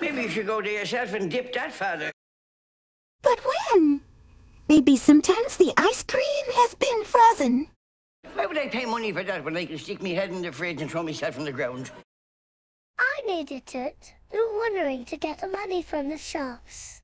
Maybe you should go to yourself and dip that father. But when? Maybe sometimes the ice cream has been frozen. Why would I pay money for that when I can stick me head in the fridge and throw myself on the ground? I needed it. No wondering to get the money from the shops.